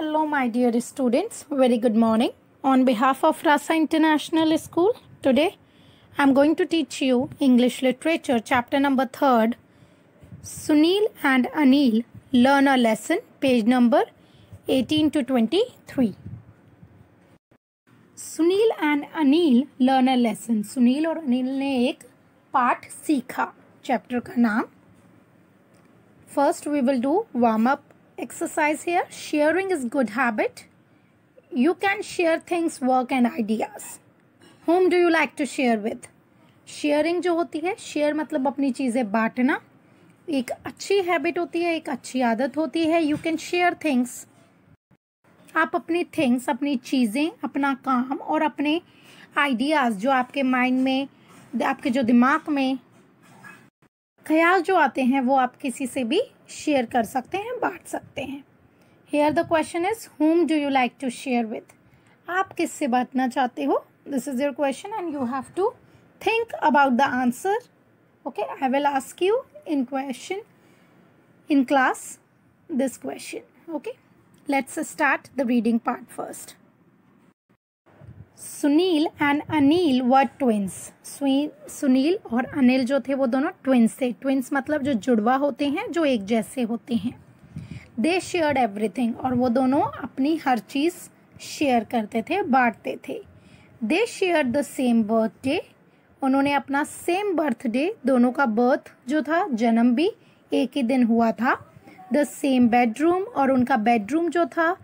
Hello, my dear students. Very good morning. On behalf of Rasa International School, today I'm going to teach you English Literature, chapter number 3rd. Sunil and Anil learn a lesson, page number 18 to 23. Sunil and Anil learn a lesson Sunil और अनिल ने एक पाठ सीखा chapter का नाम first we will do warm up Exercise here. Sharing is good habit. You can share things, work and ideas. Whom do you like to share with? Sharing जो होती है शेयर मतलब अपनी चीज़ें बांटना एक अच्छी हैबिट होती है एक अच्छी आदत होती है यू कैन शेयर थिंग्स आप अपनी थिंग्स अपनी चीज़ें अपना काम और अपने आइडियाज़ जो आपके माइंड में आपके जो दिमाग में ख्याल जो आते हैं वो आप किसी से भी शेयर कर सकते हैं, बांट सकते हैं। Here the question is whom do you like to share with आप किससे बांटना चाहते हो? This is your question and you have to think about the answer okay I will ask you in question in class this question okay let's start the reading part first Sunil and Anil were twins Sunil और अनिल जो थे वो दोनों twins थे. Twins मतलब जो जुड़वा होते हैं, जो एक जैसे होते हैं. दे शेयर्ड एवरीथिंग और वो दोनों अपनी हर चीज़ शेयर करते थे, बांटते थे. They share the same birthday उन्होंने अपना सेम बर्थडे दोनों का बर्थ जो था, जन्म भी एक ही दिन हुआ था. द सेम बेडरूम और उनका बेडरूम जो था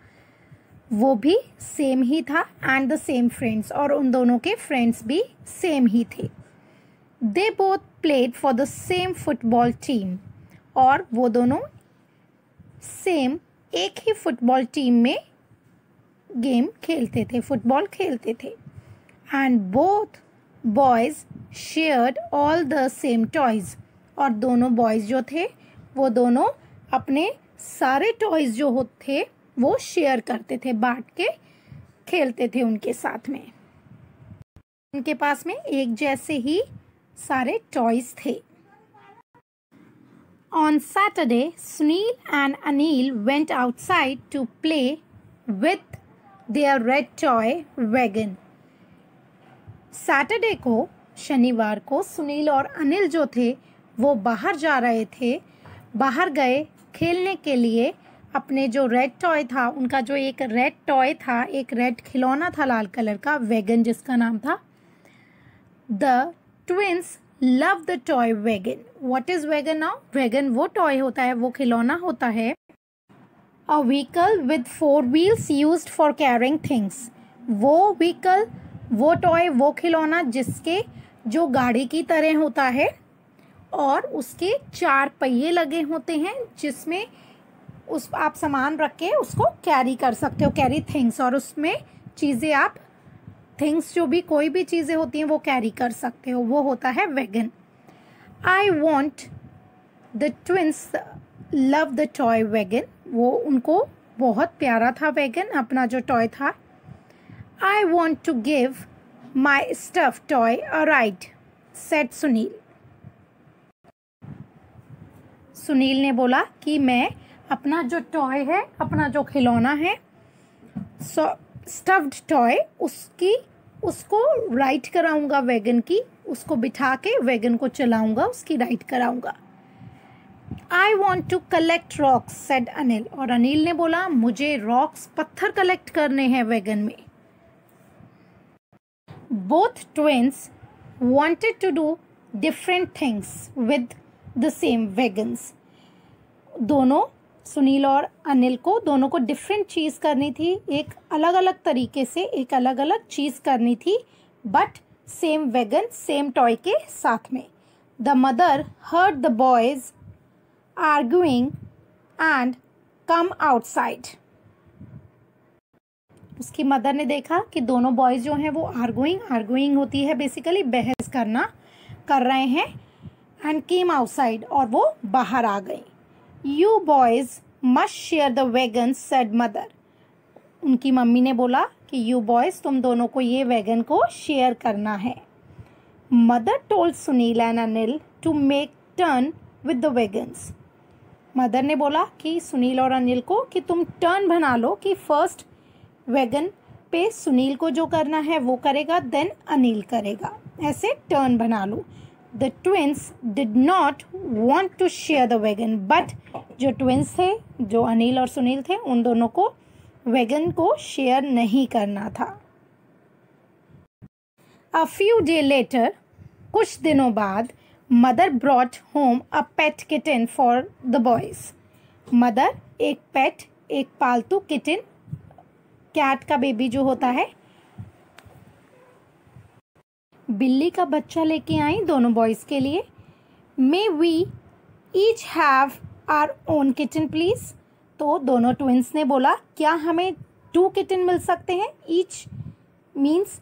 वो भी सेम ही था एंड द सेम फ्रेंड्स और उन दोनों के फ्रेंड्स भी सेम ही थे। They both played for the same football team और वो दोनों सेम एक ही फुटबॉल टीम में गेम खेलते थे फुटबॉल खेलते थे। And both boys shared all the same toys और दोनों बॉयज़ जो थे, वो दोनों अपने सारे टॉयज़ जो होते थे वो शेयर करते थे, बांट के खेलते थे उनके साथ में। उनके पास में एक जैसे ही सारे टॉयज थे। On Saturday Sunil and Anil went outside to play with their red toy wagon Saturday को, शनिवार को सुनील और अनिल जो थे, वो बाहर जा रहे थे। बाहर गए खेलने के लिए अपने जो रेड टॉय था, उनका जो एक रेड टॉय था, एक रेड खिलौना था लाल कलर का वैगन जिसका नाम था the twins love the toy wagon what is wagon now wagon वो टॉय होता है, वो खिलौना होता है। A vehicle with four wheels use for carrying things वो व्हीकल वो टॉय वो खिलौना जिसके जो गाड़ी की तरह होता है, और उसके चार पहिए लगे होते हैं, जिसमें उस, आप सामान रख के उसको कैरी कर सकते हो कैरी थिंग्स और उसमें चीज़ें आप थिंग्स जो भी कोई भी चीज़ें होती हैं वो कैरी कर सकते हो, वो होता है wagon I want the twins love the toy wagon वो उनको बहुत प्यारा था वेगन अपना जो टॉय था. I want to give my stuff toy a ride said Sunil Sunil ने बोला कि मैं अपना जो टॉय है, अपना जो खिलौना है स्टफ्ड टॉय उसकी, उसको राइट कराऊँगा वैगन की, उसको बिठा के वैगन को चलाऊँगा, उसकी राइट कराऊँगा। I want to collect rocks said Anil और अनिल ने बोला, मुझे रॉक्स पत्थर कलेक्ट करने हैं वैगन में. Both twins wanted to do different things with the same wagons दोनों सुनील और अनिल को दोनों को डिफरेंट चीज़ करनी थी। एक अलग अलग तरीके से एक अलग अलग चीज़ करनी थी but same wagon same toy के साथ में। The mother heard the boys arguing and come outside उसकी मदर ने देखा कि दोनों बॉयज़ जो हैं वो आर्गुइंग आर्गुइंग होती है। बेसिकली बहस करना कर रहे हैं एंड केम आउटसाइड और वो बाहर आ गई। You boys must share the wagon said mother उनकी मम्मी ने बोला कि यू बॉयज़ तुम दोनों को ये वैगन को शेयर करना है। Mother told Sunil and Anil to make turn with the wagons mother ने बोला कि सुनील और अनिल को कि तुम टर्न बना लो कि फ़र्स्ट वैगन पे सुनील को जो करना है वो करेगा देन अनिल करेगा। ऐसे टर्न बना लो। The twins did not want to share the wagon but जो ट्विंस थे, जो अनिल और सुनील थे, उन दोनों को वैगन को शेयर नहीं करना था। अ फ्यू डे लेटर कुछ दिनों बाद mother brought home a pet kitten for the boys mother एक पेट एक पालतू किटन कैट का बेबी जो होता है बिल्ली का बच्चा लेके आई दोनों बॉयज़ के लिए। May we each have our own kitten please तो दोनों ट्विंस ने बोला, क्या हमें टू किटन मिल सकते हैं? ईच मीन्स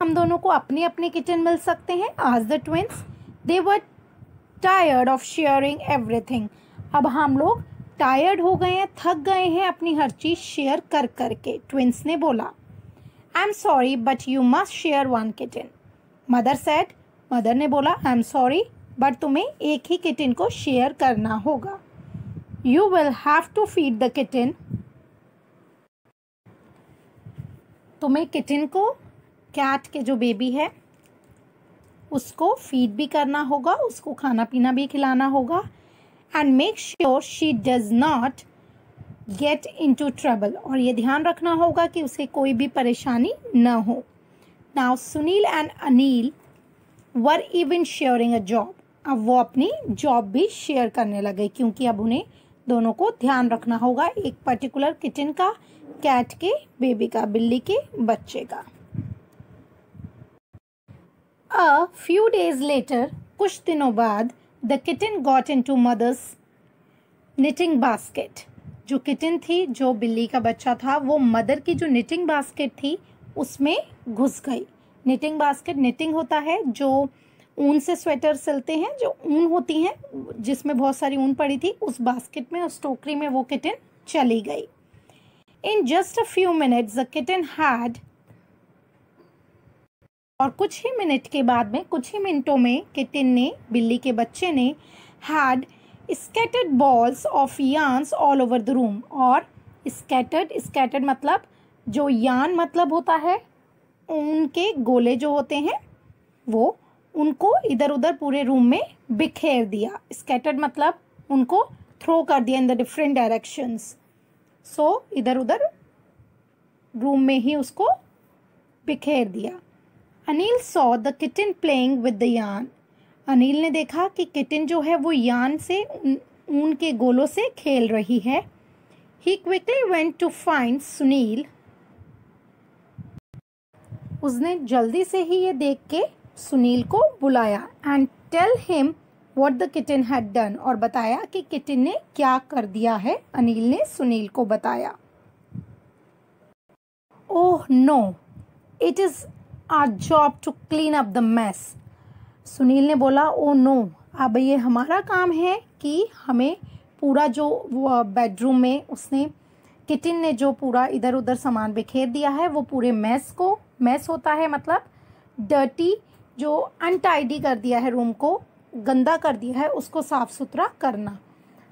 हम दोनों को अपने अपने किचन मिल सकते हैं। आज the twins they were tired of sharing everything अब हम लोग टायर्ड हो गए हैं, थक गए हैं अपनी हर चीज़ शेयर कर कर के। ट्विंस ने बोला I am sorry but you must share one kitten mother said mother ने बोला आई एम सॉरी बट तुम्हें एक ही किटन को शेयर करना होगा. You will have to feed the kitten तुम्हें किटन को कैट के जो बेबी है, उसको फ़ीड भी करना होगा, उसको खाना पीना भी खिलाना होगा and make sure she does not get into trouble और ये ध्यान रखना होगा कि उसे कोई भी परेशानी न हो। Now Sunil and Anil were even sharing a job अब वो अपनी जॉब भी शेयर करने लगे, क्योंकि अब उन्हें दोनों को ध्यान रखना होगा, एक पर्टिकुलर किचन का कैट के बेबी का, बिल्ली के, बच्चे का। अ फ्यू डेज़ लेटर कुछ दिनों बाद the kitten got into mother's knitting basket जो किटन थी, जो बिल्ली का बच्चा था, वो मदर की जो निटिंग बास्केट थी, उसमें घुस गई। निटिंग बास्केट निटिंग होता है, जो ऊन से स्वेटर सिलते हैं, जो ऊन होती हैं, जिसमें बहुत सारी ऊन पड़ी थी, उस बास्केट में, उस टोकरी में वो किटन चली गई। In just a few minutes the kitten had और कुछ ही मिनट के बाद में, कुछ ही मिनटों में किटन ने, बिल्ली के बच्चे ने had scattered balls of yarns all over the room और स्कैटर्ड स्कैटर्ड मतलब जो यान मतलब होता है, उनके गोले जो होते हैं, वो उनको इधर उधर पूरे रूम में बिखेर दिया। स्कैटर्ड मतलब उनको थ्रो कर दिया in the different directions so इधर उधर रूम में ही उसको बिखेर दिया। Anil saw the kitten playing with the yarn Anil ने देखा कि किटन जो है वो यान से, ऊन के गोलों से खेल रही है। He quickly went to find Sunil उसने जल्दी से ही ये देख के सुनील को बुलाया and tell him what the kitten had done और बताया कि किटन ने क्या कर दिया है। अनिल ने सुनील को बताया। ओह no it is our job to clean up the mess Sunil ने बोला, ओ नो, अब ये हमारा काम है कि हमें पूरा जो बेडरूम में उसने किचन ने जो पूरा इधर उधर सामान बिखेर दिया है, वो पूरे मैस को मैस होता है मतलब डर्टी जो अनटाइडी कर दिया है रूम को, गंदा कर दिया है, उसको साफ़ सुथरा करना।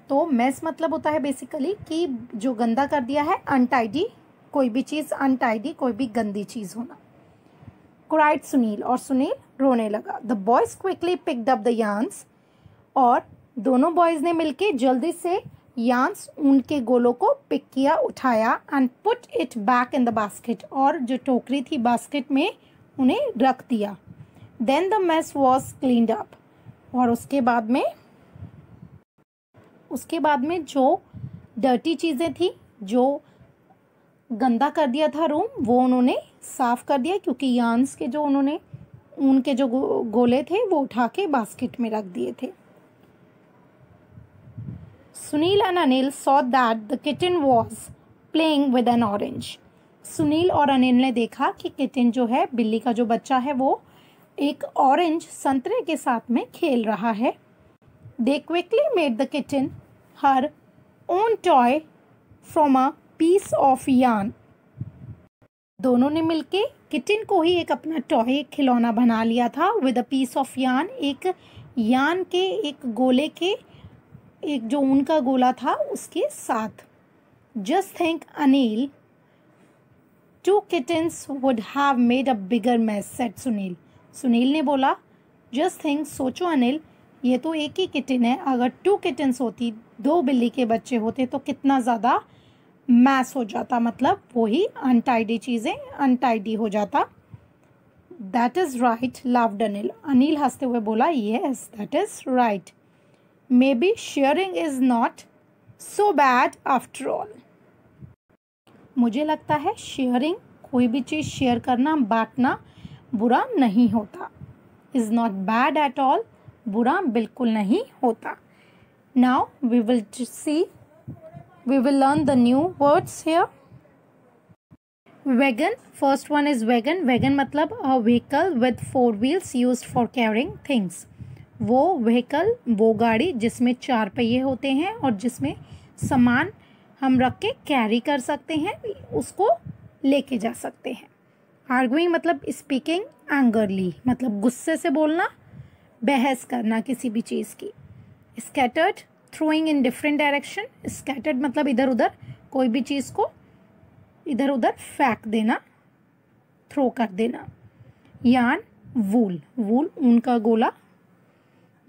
तो मैस मतलब होता है बेसिकली कि जो गंदा कर दिया है अनटाइडी कोई भी चीज़ अनटाइडी कोई भी गंदी चीज़ होना। क्राइट सुनील? और सुनील रोने लगा। The boys quickly picked up the yarns और दोनों बॉयज़ ने मिलके जल्दी से यान्स के गोलों को पिक किया, उठाया and put it back in the basket और जो टोकरी थी बास्केट में उन्हें रख दिया। Then the mess was cleaned up और उसके बाद में, उसके बाद में जो डर्टी चीज़ें थी, जो गंदा कर दिया था रूम वो उन्होंने साफ़ कर दिया क्योंकि यान्स के जो उन्होंने ऊन के जो गो, गोले थे वो उठा के बास्केट में रख दिए थे। Sunil and Anil saw that the kitten was playing with an orange Sunil और अनिल ने देखा कि किचन जो है बिल्ली का जो बच्चा है वो एक ऑरेंज संतरे के साथ में खेल रहा है। They quickly made the kitten her own toy from a piece of yarn दोनों ने मिलके किचन को ही एक अपना टॉय खिलौना बना लिया था। विद अ पीस ऑफ़ यान एक यान के एक गोले के एक जो ऊन का गोला था, उसके साथ। Just think Anil two kittens would have made a bigger mess said Sunil Sunil ने बोला जस्ट थिंक सोचो अनिल ये तो एक ही किटन है। अगर टू किटन्स होती, दो बिल्ली के बच्चे होते तो कितना ज़्यादा मैस हो जाता मतलब वही अनटाइडी चीज़ें अनटाइडी हो जाता। That is right laughed Anil Anil हँसते हुए बोला yes that is right maybe sharing is not so bad after all मुझे लगता है शेयरिंग कोई भी चीज़ शेयर करना, बांटना बुरा नहीं होता। Is not bad at all बुरा बिल्कुल नहीं होता। Now we will see we will learn the new words here wagon first one is wagon wagon मतलब a vehicle with four wheels use for carrying things वो vehicle वो गाड़ी जिसमें चार पहिए होते हैं और जिसमें सामान हम रख के कैरी कर सकते हैं उसको लेके जा सकते हैं आर्गुइंग मतलब स्पीकिंग एंगरली मतलब गुस्से से बोलना बहस करना किसी भी चीज़ की scattered throwing in different direction scattered मतलब इधर उधर, कोई भी चीज़ को इधर उधर फेंक देना थ्रो कर देना। यान वूल वूल ऊन का गोला।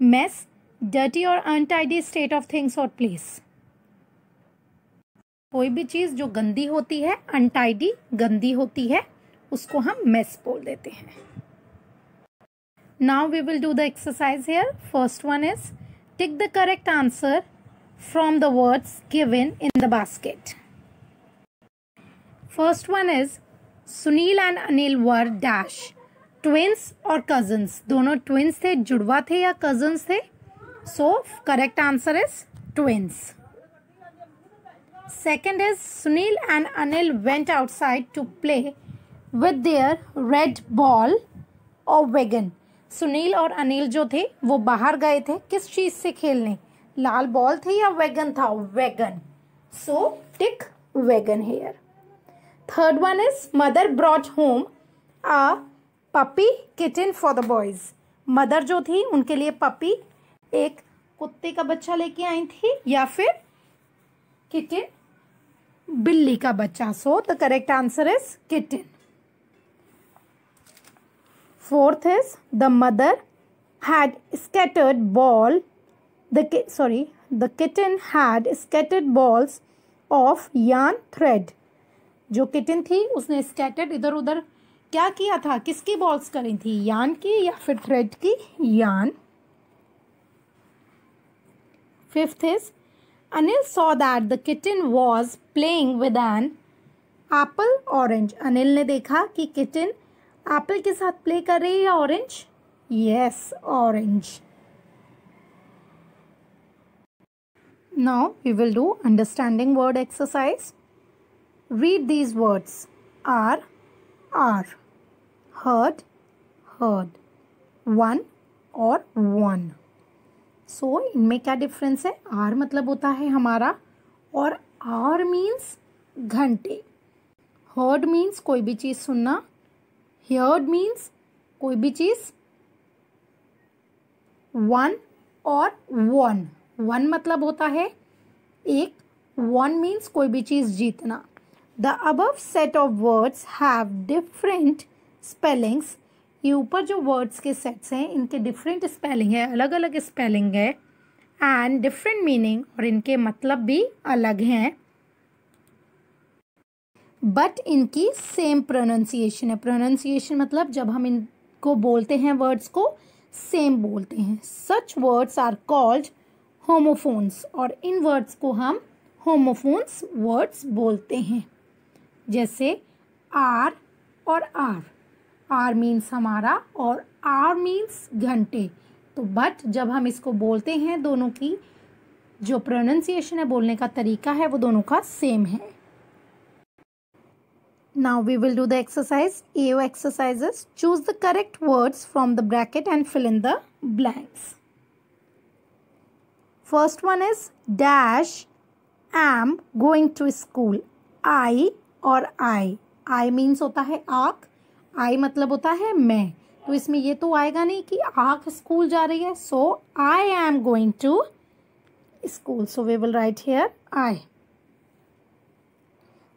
मेस डर्टी और अनटाइडी स्टेट ऑफ़ थिंग्स और प्लेस कोई भी चीज़ जो गंदी होती है अनटाइडी गंदी होती है, उसको हम मेस बोल देते हैं। Now we will do the exercise here first one is Tick the correct answer from the words given in the basket first one is Sunil and Anil were dash twins और cousins दोनों twins थे जुड़वा थे या cousins थे so correct answer is twins Second is Sunil and Anil went outside to play with their red ball or wagon. Sunil और अनिल जो थे, वो बाहर गए थे। किस चीज़ से खेलने? लाल बॉल थे या वैगन था? Wagon. So, tick, wagon here. Third one is mother brought home a puppy kitten for the boys. Mother जो थी, उनके लिए पपी एक कुत्ते का बच्चा लेके आई थी या फिर किटन बिल्ली का बच्चा। So, the correct answer is kitten fourth is the mother had scattered ball the sorry the kitten had scattered balls of yarn thread जो किटन थी, उसने स्कैटर्ड इधर उधर क्या किया था? किसकी बॉल्स करी थी? यान की या फिर थ्रेड की? Yarn fifth is Anil saw that the kitten was playing with an apple orange Anil ने देखा कि किटन एप्पल के साथ प्ले कर रहे हैं या orange? Yes orange now we will do understanding word exercise read these words our hour heard herd one और वन सो so, इनमें क्या डिफरेंस है? आर मतलब होता है हमारा और आर मीन्स घंटे. हर्ड मीन्स कोई भी चीज़ सुनना हियर्ड मीन्स कोई भी चीज़ वन और वन वन मतलब होता है एक वन मीन्स कोई भी चीज़ जीतना. The above set of words have different spellings ये ऊपर जो वर्ड्स के सेट्स हैं, इनके डिफरेंट स्पेलिंग है अलग अलग स्पेलिंग है एंड डिफरेंट मीनिंग और इनके मतलब भी अलग हैं. बट इनकी सेम प्रोनाउंसिएशन है। प्रोनाउंसिएशन मतलब जब हम इनको बोलते हैं वर्ड्स को सेम बोलते हैं। Such words are called homophones और इन वर्ड्स को हम होमोफोन्स वर्ड्स बोलते हैं। जैसे आर और आर। आर मीन्स हमारा और आर मीन्स घंटे। तो बट जब हम इसको बोलते हैं, दोनों की जो प्रोनाउंसिएशन है, बोलने का तरीका है, वो दोनों का सेम है। Now we will do the exercise a exercises choose the correct words from the bracket and fill in the blanks first one is dash am going to school I और आई आई मीन्स होता है आँख. आई मतलब होता है मैं. तो इसमें ये तो आएगा नहीं कि आख स्कूल जा रही है so I am going to school so we will write here I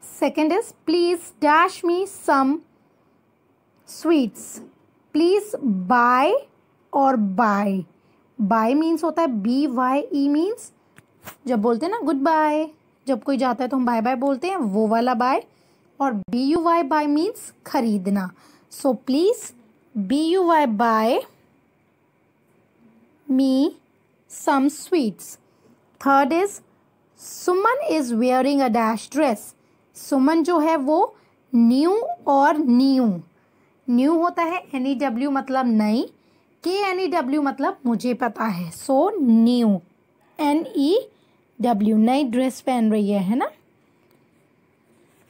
second is please dash me some sweets please buy और बाय बाय मीन्स होता है बी वाई ई मीन्स जब बोलते हैं ना गुड बाय जब कोई जाता है तो हम बाय बाय बोलते हैं, वो वाला बाय और B U Y buy means खरीदना. So please B U Y buy me some sweets third is Suman is wearing a dash dress Suman जो है वो न्यू और न्यू। न्यू होता है एन ई डब्ल्यू मतलब नई के एन ई डब्ल्यू मतलब मुझे पता है। So new N E W नई ड्रेस पहन रही है है ना?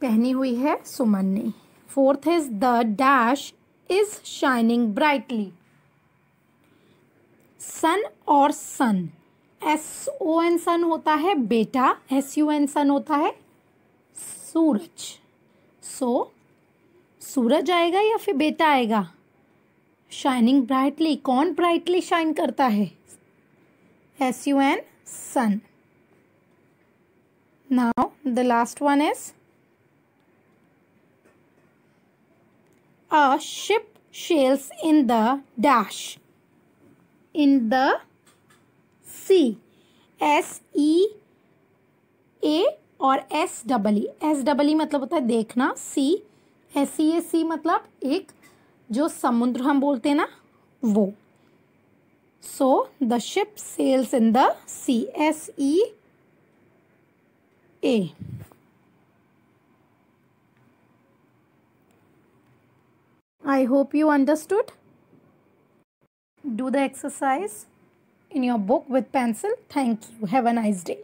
पहनी हुई है सुमन ने। Fourth is the dash is shining brightly sun और सन एस ओ एन सन होता है बेटा एस यू एन सन होता है सूरज। सो सूरज आएगा या फिर बेटा आएगा? शाइनिंग ब्राइटली कौन ब्राइटली शाइन करता है? S U N sun now the last one is a ship sails in the dash. In the sea. S e a और S double E S double E मतलब होता है देखना C S C ए सी मतलब एक जो समुद्र हम बोलते हैं ना, वो। So the ship sails in the sea S E A I hope you understood do the exercise in your book with pencil thank you have a nice day